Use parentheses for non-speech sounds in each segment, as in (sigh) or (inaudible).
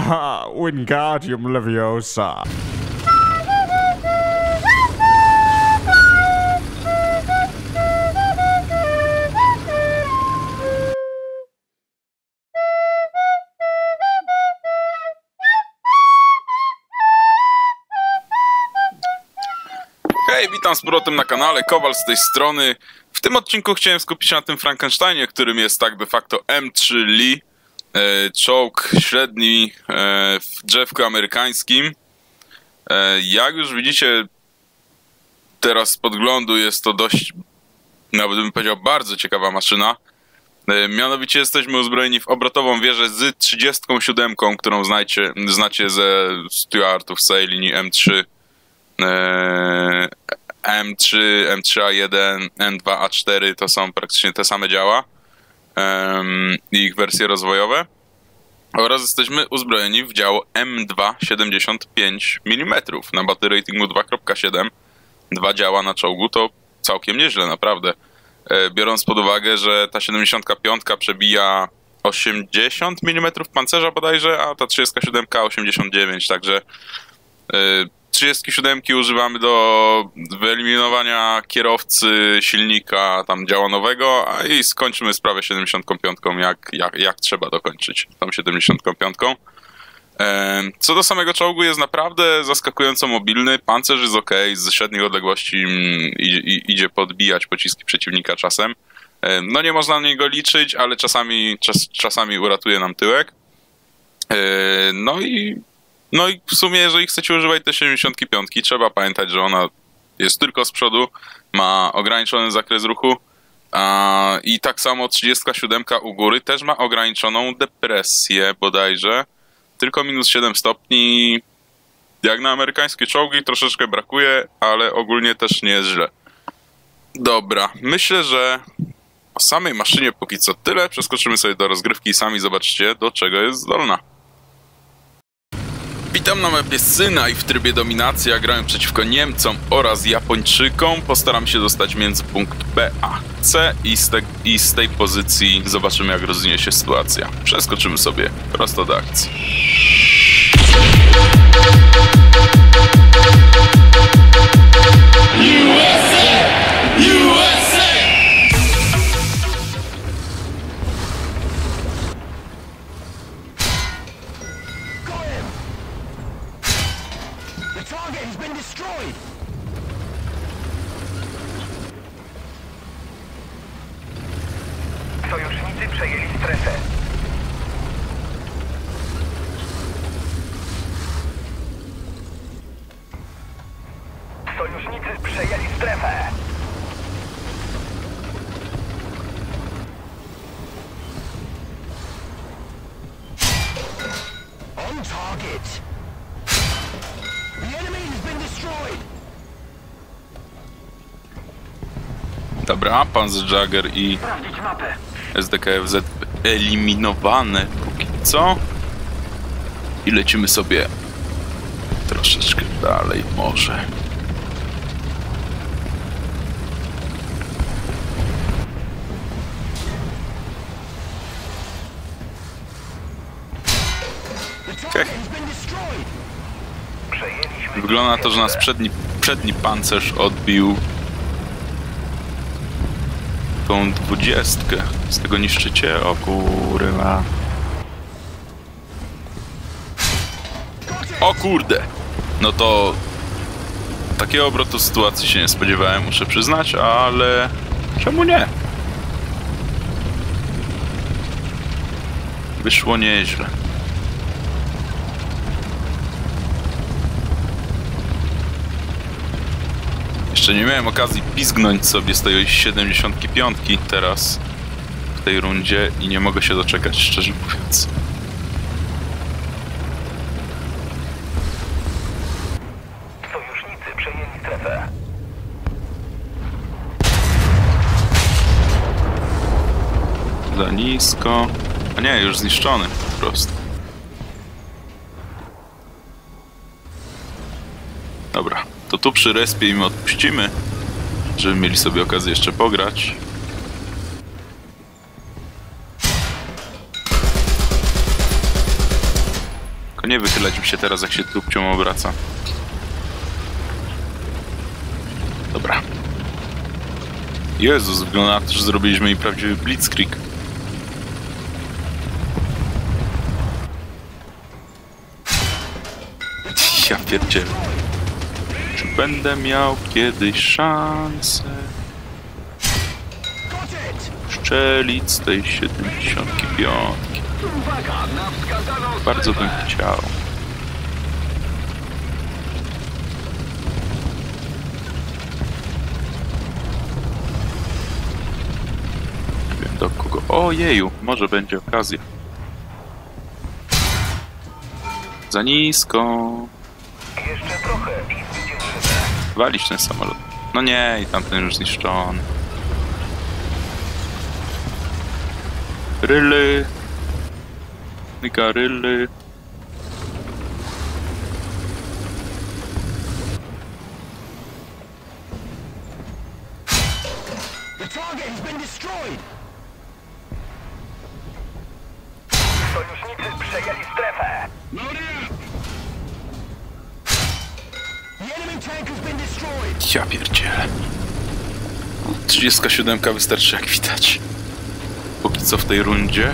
Ah, Wingardium Leviosa. Hej, witam z powrotem na kanale, Kowal z tej strony. W tym odcinku chciałem skupić się na tym Frankensteinie, którym jest tak de facto M3 Lee, czołg średni e, w drzewku amerykańskim. E, jak już widzicie, teraz z podglądu jest to dość, nawet bym powiedział, bardzo ciekawa maszyna. E, Mianowicie jesteśmy uzbrojeni w obrotową wieżę z 37, którą znajcie, znacie ze Stuartów z całej linii M3. E, M3, M3A1, M2A4 to są praktycznie te same działa ich wersje rozwojowe. Oraz jesteśmy uzbrojeni w działo M275 mm na baterii ratingu 2.7. Dwa działa na czołgu to całkiem nieźle, naprawdę. E, Biorąc pod uwagę, że ta 75 przebija 80 mm pancerza bodajże, a ta 37 89, także e, 37 używamy do wyeliminowania kierowcy silnika tam działanowego, i skończymy sprawę 75, jak, jak, jak trzeba dokończyć tą 75. Em, Co do samego czołgu jest naprawdę zaskakująco mobilny, pancerz jest ok, z średnich odległości mm, idzie, podbijać pociski przeciwnika czasem. Em, No nie można na niego liczyć, ale czasami, czas, czasami uratuje nam tyłek. No i no i w sumie, jeżeli chcecie używać tej 75, trzeba pamiętać, że ona jest tylko z przodu, ma ograniczony zakres ruchu a, i tak samo 37 u góry też ma ograniczoną depresję bodajże, tylko minus 7 stopni. Jak na amerykańskie czołgi troszeczkę brakuje, ale ogólnie też nie jest źle. Dobra, myślę, że o samej maszynie póki co tyle. Przeskoczymy sobie do rozgrywki i sami zobaczcie, do czego jest zdolna. Witam na mapie Syna i w trybie dominacji grałem przeciwko Niemcom oraz Japończykom. Postaram się dostać między punkt B a C i z, te, i z tej pozycji zobaczymy jak rozwinie się sytuacja. Przeskoczymy sobie prosto do akcji. Target! The enemy has been destroyed! Dobra, Panzerjagger i Sprawdzić mapę. SDKFZ eliminowane póki co. I lecimy sobie troszeczkę dalej może. Przejęliśmy Wygląda to, że nas przedni, przedni pancerz odbił tą dwudziestkę. Z tego niszczycie? O kurwa. O kurde! No to takiego obrotu sytuacji się nie spodziewałem, muszę przyznać, ale czemu nie? Wyszło nieźle. Jeszcze nie miałem okazji pizgnąć sobie z tej 75 teraz w tej rundzie i nie mogę się doczekać, szczerze mówiąc. Sojusznicy przejęli strefę. Za nisko. A nie, już zniszczony po prostu. Tu przy respie im odpuścimy, żeby mieli sobie okazję jeszcze pograć. Tylko nie wychylać mi się teraz, jak się tubcią obraca. Dobra. Jezus, wygląda na to, że zrobiliśmy i prawdziwy blitzkrieg. Ja pierdzielę. Czy będę miał kiedyś szansę szczelić z tej 75? Uwaga na wskazaną Bardzo bym chciał. Nie wiem do kogo. Ojeju, może będzie okazja. Za nisko. Walić ten samolot. No nie, i tamten już zniszczony. Ryly. Nyka ryly. 37 wystarczy jak widać. Póki co w tej rundzie.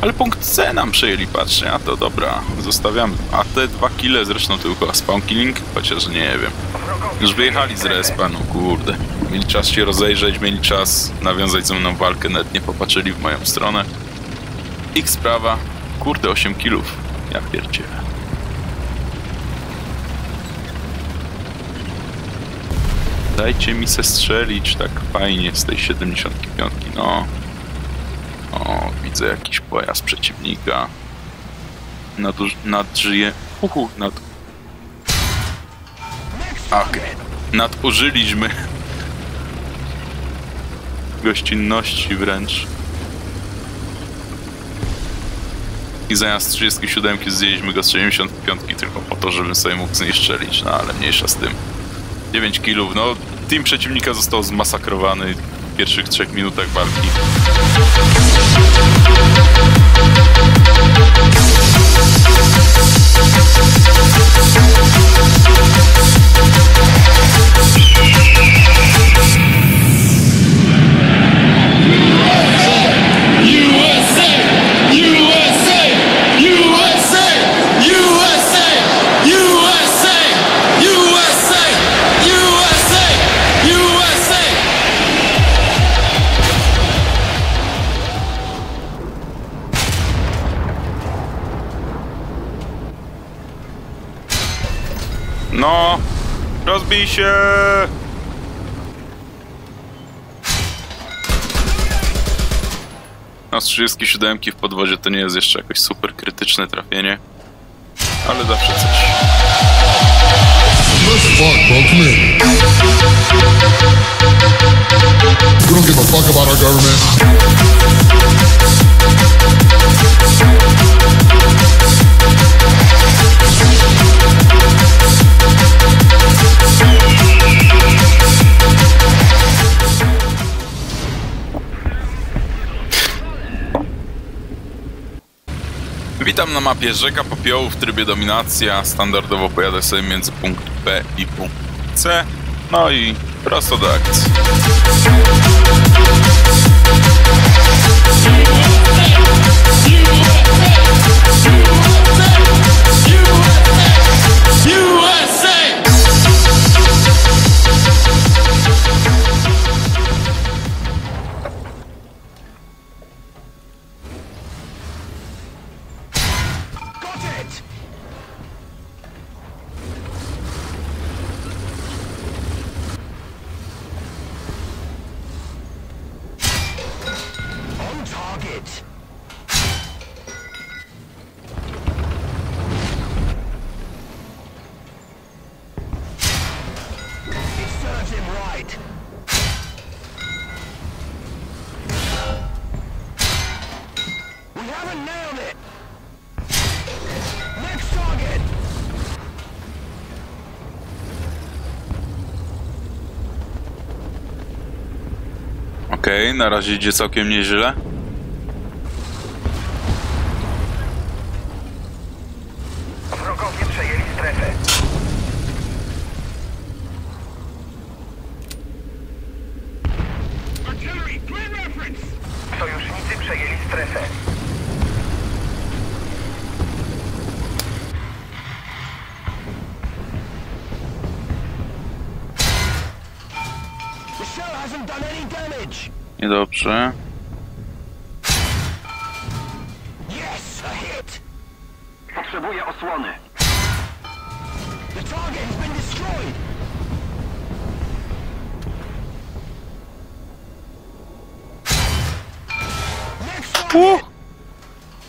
Ale punkt C nam przejęli, patrzcie, a to dobra, zostawiamy. A te dwa kile zresztą chyba spawn killing, chociaż nie wiem. Już wyjechali z respa, no kurde. Mieli czas się rozejrzeć, mieli czas nawiązać ze mną walkę, nawet nie popatrzyli w moją stronę. Ich sprawa, kurde, 8 kilów. Ja pierdzielę. Dajcie mi se strzelić tak fajnie z tej 75, no. O, widzę jakiś pojazd przeciwnika. Naduż, nadżyje... Uhu, nad... Okej. Nadużyliśmy (laughs) gościnności wręcz. I zamiast 37 zdjęliśmy go z 75 tylko po to, żebym sobie mógł z niej strzelić, no ale mniejsza z tym. 9 killów, no team przeciwnika został zmasakrowany w pierwszych 3 minutach walki. Rozbij się! No z 37 w podwozie to nie jest jeszcze jakoś super krytyczne trafienie. Ale zawsze coś. We don't give a fuck about our government. Witam na mapie Rzeka Popiołu w trybie dominacja. Standardowo pojadę sobie między punkt B i punkt C. No i prosto do akcji. Haven't nailed it! Next target! Okej, na razie idzie całkiem nieźle. Sojusznicy przejęli strefę. The shell hasn't done any damage. Niedobrze. Potrzebuję osłony.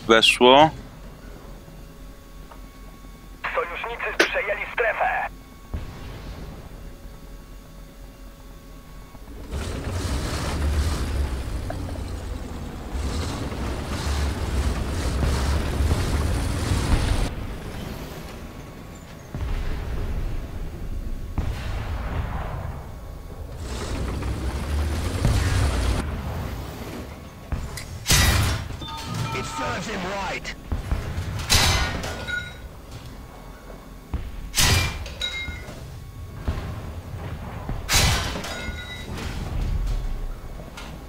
Weszło. Sojusznicy przejęli strefę. It serves him right.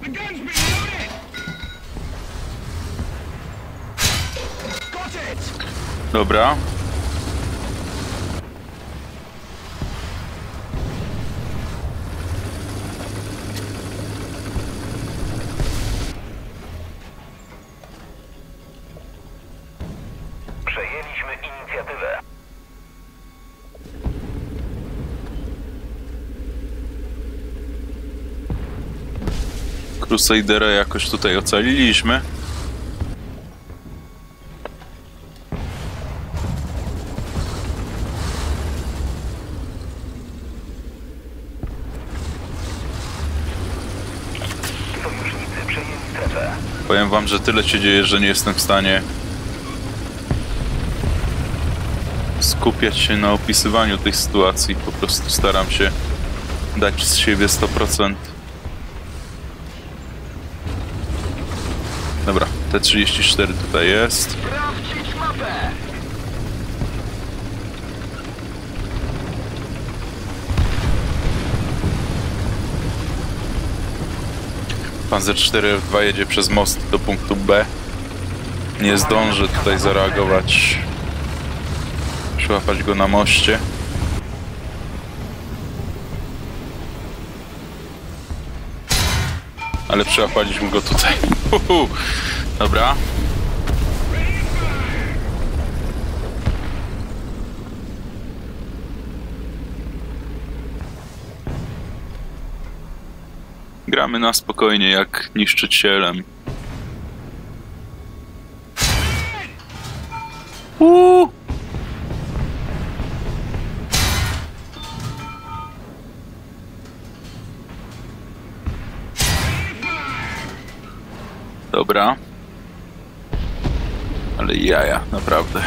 The gun's been loaded. Dobra. Przejęliśmy inicjatywę. Crusadera jakoś tutaj ocaliliśmy. Powiem wam, że tyle się dzieje, że nie jestem w stanie skupiać się na opisywaniu tej sytuacji. Po prostu staram się dać z siebie 100%. Dobra, T34 tutaj jest. Sprawdzić mapę. Panzer 4F2 jedzie przez most do punktu B. Nie zdąży tutaj zareagować. Przyłapać go na moście. Ale przyłapaliśmy go tutaj. Uhu. Dobra. Gramy na spokojnie, jak niszczycielem. Uuu. Dobra. Ale jaja, naprawdę.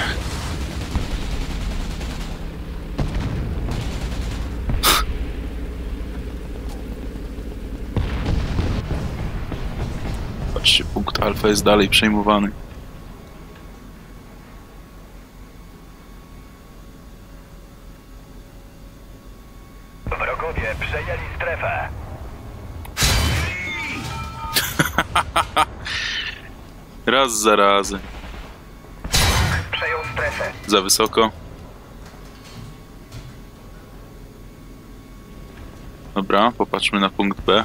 Patrzcie, punkt alfa jest dalej przejmowany. Raz za razem. Przejął strefę. Za wysoko. Dobra, popatrzmy na punkt B.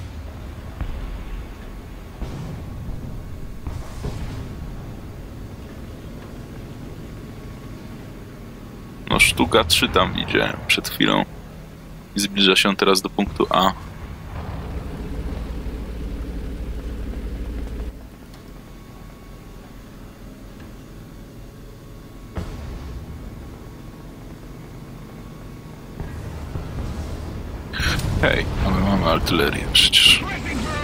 No sztuka 3 tam widziałem przed chwilą. I zbliża się teraz do punktu A. Hej, ale mamy artylerię przecież.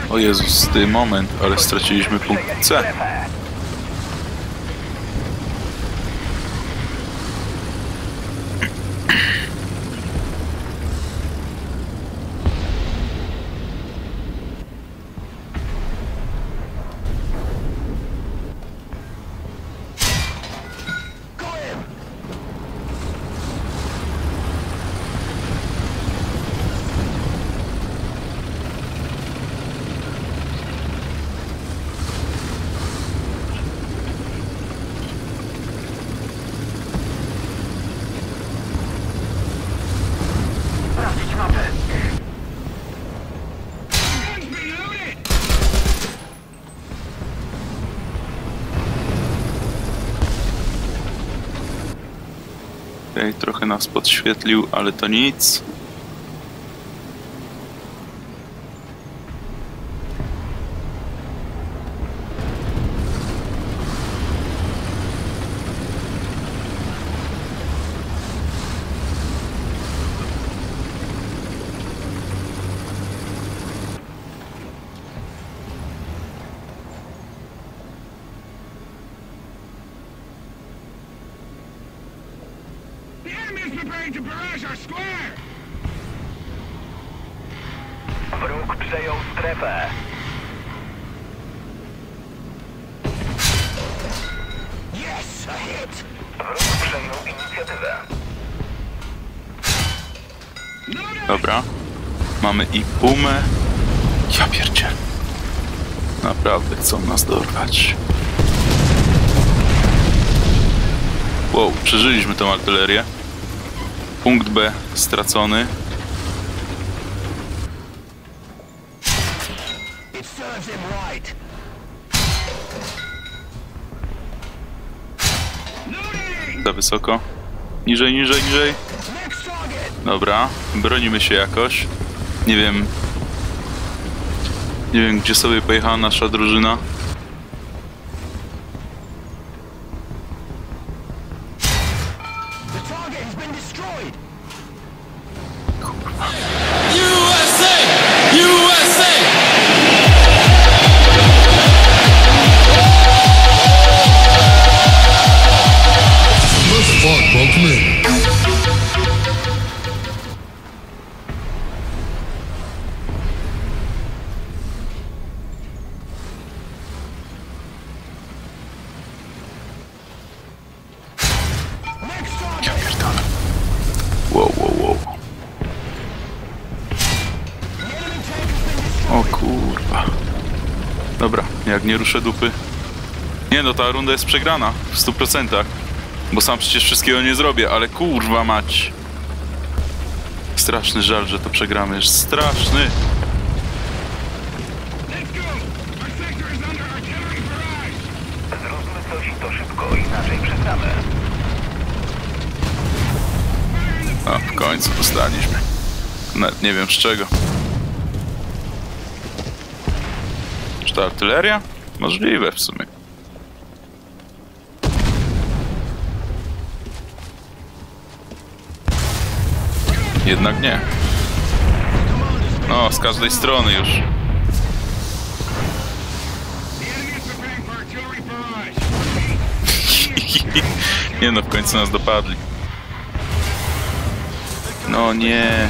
O Jezus, ty moment, ale straciliśmy punkt C. nas podświetlił, ale to nic. The enemy is preparing to barrage our square! Wróg przejął strefę. Dobra. Mamy i pumę. Ja pierdzie. Naprawdę chcą nas dorwać. Wow, przeżyliśmy tą artylerię. Punkt B stracony. Za wysoko. Niżej, niżej, niżej. Dobra, bronimy się jakoś. Nie wiem. Nie wiem, gdzie sobie pojechała nasza drużyna. Nie ruszę dupy. Nie no, ta runda jest przegrana w 100%. Bo sam przecież wszystkiego nie zrobię, ale kurwa mać. Straszny żal, że to przegramy. Jest straszny. Zróbmy coś to szybko, inaczej przegramy. O, w końcu dostaliśmy. Nawet nie wiem z czego. Czy to artyleria? Możliwe w sumie. Jednak nie. No, z każdej strony już. (laughs) Nie no, w końcu nas dopadli. No nie.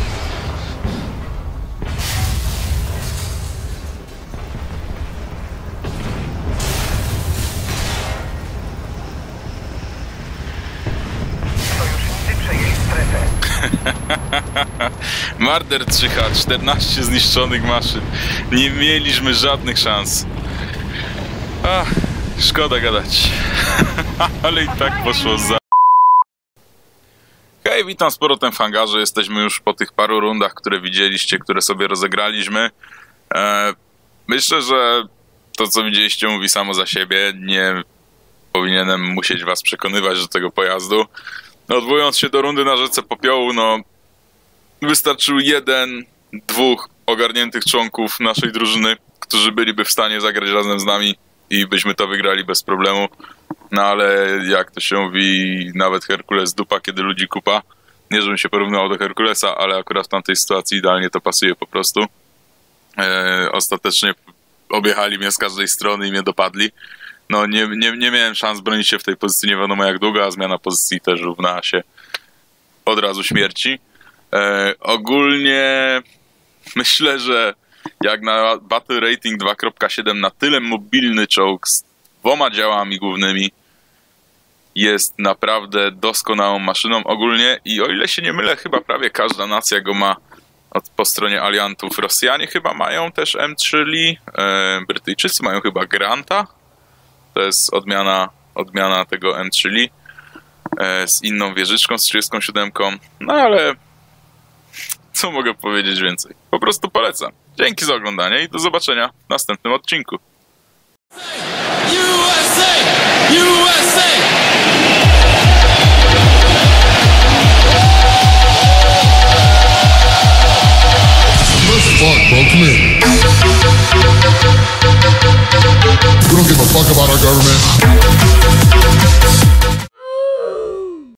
(laughs) Marder 3H, 14 zniszczonych maszyn. Nie mieliśmy żadnych szans. Ach, szkoda gadać. (laughs) Ale i tak poszło za. Hej, witam z powrotem w hangarze. Jesteśmy już po tych paru rundach, które widzieliście, które sobie rozegraliśmy. E, myślę, że to, co widzieliście, mówi samo za siebie. Nie powinienem musieć was przekonywać do tego pojazdu. No, odwołując się do rundy na rzece Popiołu, no wystarczył jeden, dwóch ogarniętych członków naszej drużyny, którzy byliby w stanie zagrać razem z nami i byśmy to wygrali bez problemu. No ale jak to się mówi, nawet Herkules dupa, kiedy ludzi kupa. Nie, żebym się porównywał do Herkulesa, ale akurat w tamtej sytuacji idealnie to pasuje po prostu. E, ostatecznie objechali mnie z każdej strony i mnie dopadli. No nie, nie, nie miałem szans bronić się w tej pozycji nie wiadomo jak długo, a zmiana pozycji też równała się od razu śmierci. E, ogólnie myślę, że jak na Battle Rating 2.7 na tyle mobilny czołg z dwoma działami głównymi jest naprawdę doskonałą maszyną ogólnie i o ile się nie mylę, chyba prawie każda nacja go ma od, po stronie aliantów. Rosjanie chyba mają też M3 Lee, e, Brytyjczycy mają chyba Granta, to jest odmiana, odmiana tego M3 Lee e, z inną wieżyczką, z 37. No ale (laughs) co mogę powiedzieć więcej? Po prostu polecam. Dzięki za oglądanie i do zobaczenia w następnym odcinku. USA! USA! fuck, bro. Come here. We don't give a fuck about our government.